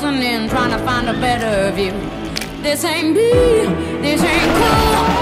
closing in, trying to find a better view. This ain't me, this ain't cool,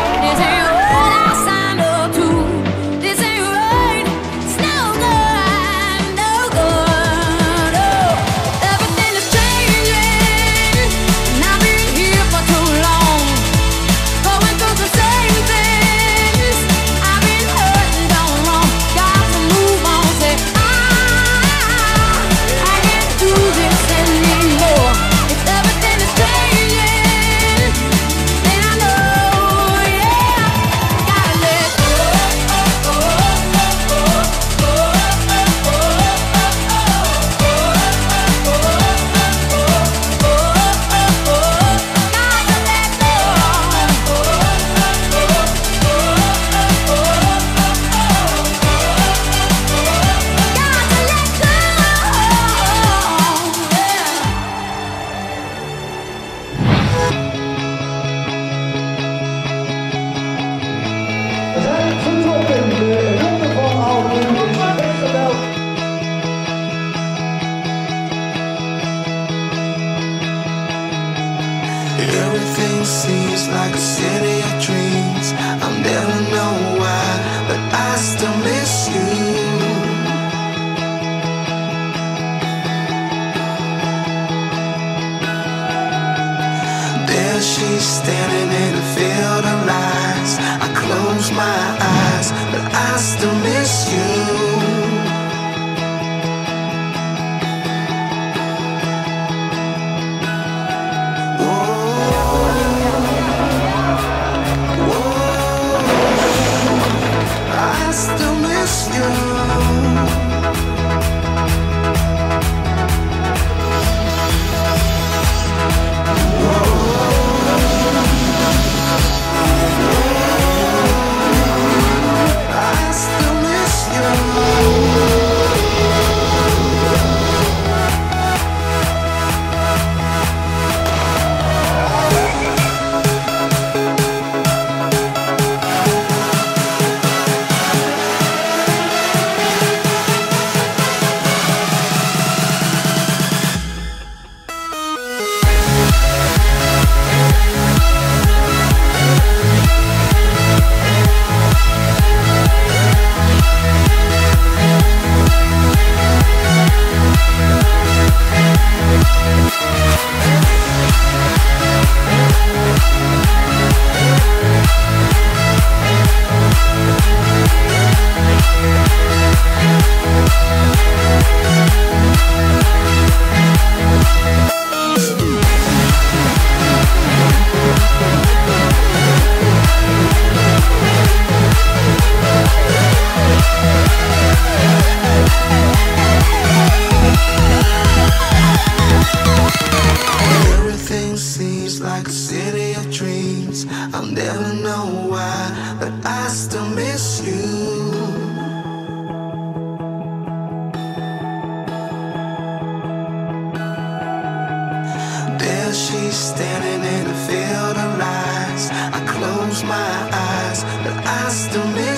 Everything seems like a city of dreams. I'll never know why, still you. Everything seems like a city of dreams. I'll never know why, but I still miss you. There she's standing in a field of lights. I close my eyes, but I still miss